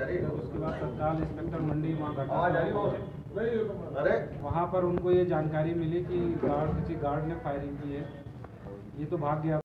उसके बाद तत्काल इंस्पेक्टर मंडी वहाँ घटना अरे। वहाँ पर उनको ये जानकारी मिली कि गार्ड किसी गार्ड ने फायरिंग की है। ये तो भाग गया।